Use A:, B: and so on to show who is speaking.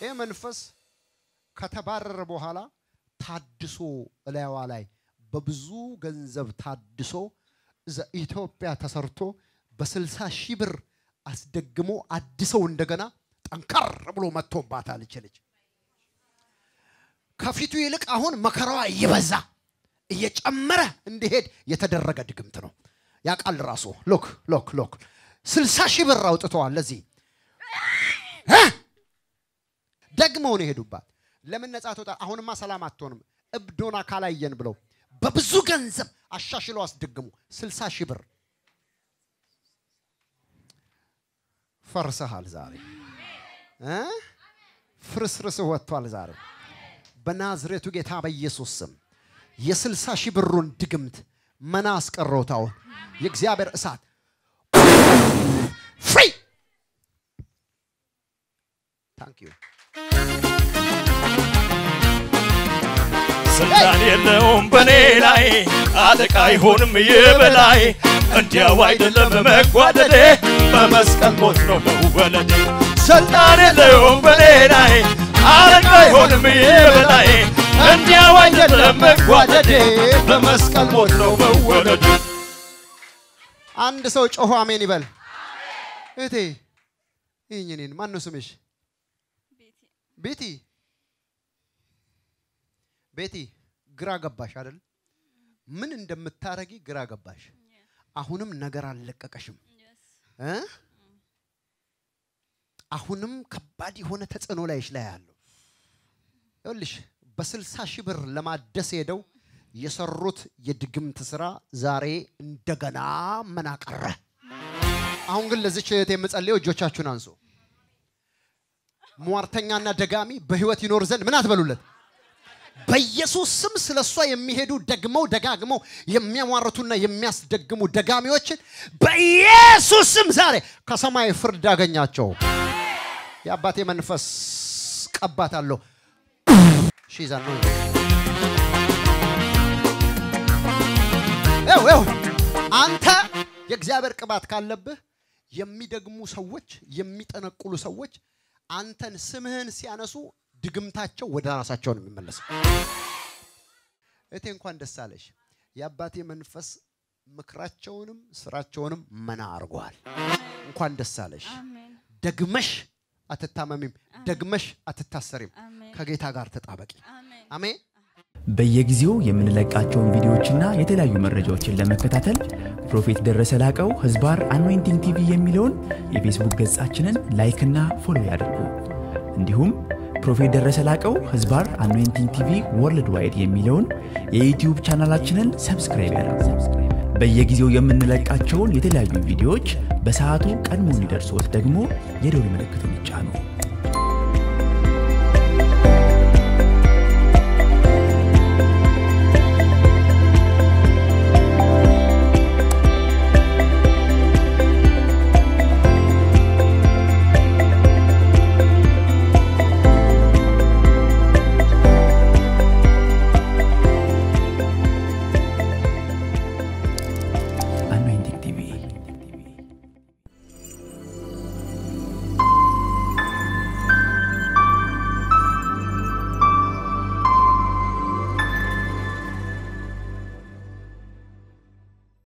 A: ይህ መንፈስ ከተባረረ በኋላ ታድሶ እላይዋ ላይ በብዙ ገንዘብ ታድሶ ኢትዮጵያ ተሰርቶ በስልሳ ሺህ ብር አስደግሞ አድሰው እንደገና ጠንከር ብሎ መጥቶባታል ልጅ። ከፊቱ ይልቅ አሁን መከራዋ እየበዛ እየጨመረ እንዲሄድ የተደረገ ድግምት ነው። ያቃል ራሱ lock lock lock ስልሳ ሺህ ብር አውጥተዋል ለዚህ ደግመው ነው የሄዱባት። ለምን ነጻ ትወጣ? አሁንማ ሰላም አትሆንም። እብዶና ካላየን ብለው በብዙ ገንዘብ አሻሽለው አስደግሙ። ስልሳ ሺህ ብር ፈርሰሃል ዛሬ እ? ፍርስርስህ ወጥቷል ዛሬ በናዝሬቱ ጌታ በኢየሱስ ስም የስልሳ ሺህ ብሩን ድግምት መና አስቀረሁት። አሁን የእግዚአብሔር እሳት free thank you
B: ስልጣን የለውም በኔ ላይ። አለቃ አይሆንም የበላይ። እንዲያው አይደለም መጓደዴ። በመስቀል ሞት ነው መወለዴ ስልጣን የለውም በኔ ላይ። አለቃ አይሆንም የበላይ። እንዲያው አይደለም መጓደዴ። በመስቀል ሞት ነው መወለዴ
A: አንድ ሰው ጮሆ አሜን ይበል። እህቴ ይህኝ እኔን ማን ነው ስምሽ? ቤቲ ቤቲ፣ ግራ ገባሽ አይደል? ምን እንደምታረጊ ግራ ገባሽ። አሁንም ነገር አልለቀቀሽም እ? አሁንም ከባድ የሆነ ተጽዕኖ ላይሽ ላይ ያለው ይኸውልሽ፣ በስልሳ ሺህ ብር ለማደስ ሄደው የሰሩት የድግምት ስራ ዛሬ እንደገና መና ቀረ። አሁን ግን ለዚች እህት የምጸልየው እጆቻችሁን አንሱ። ሟርተኛና ደጋሚ በህይወት ይኖር ዘንድ ምን አትበሉለት። በኢየሱስ ስም ስለ እሷ የሚሄዱ ደግመው ደጋግመው የሚያሟርቱና የሚያስደግሙ ደጋሚዎችን በኢየሱስ ስም ዛሬ ከሰማይ ፍርድ አገኛቸው። የአባቴ መንፈስ ቀባታለሁ። ሺዛ አንተ የእግዚአብሔር ቅባት ካለብህ የሚደግሙ ሰዎች የሚጠነቁሉ ሰዎች አንተን ስምህን ሲያነሱ ድግምታቸው ወደ ራሳቸው ነው የሚመለሰው። እቴ እንኳን ደስ አለሽ። የአባቴ መንፈስ ምክራቸውንም ስራቸውንም መና አድርጓል። እንኳን ደስ አለሽ።
C: አሜን
A: ደግመሽ አትታመሚም፣ ደግመሽ አትታሰሪም። ከጌታ ጋር ተጣበቂ።
C: አሜን
A: አሜን።
D: በየጊዜው የምንለቃቸውን ቪዲዮዎችና የተለያዩ መረጃዎችን ለመከታተል prophet ደረሰ ላቀው ህዝባር anointing TV የሚለውን የፌስቡክ ገጻችንን like ና follow ያድርጉ። እንዲሁም prophet ደረሰ ላቀው ህዝባር anointing TV worldwide የሚለውን የ YouTube ቻናላችንን subscribe ያድርጉ። በየጊዜው የምንለቃቸውን የተለያዩ ቪዲዮዎች በሰዓቱ ቀድሞ እንዲደርሶት ደግሞ የደውል ምልክቱን ይጫኑ።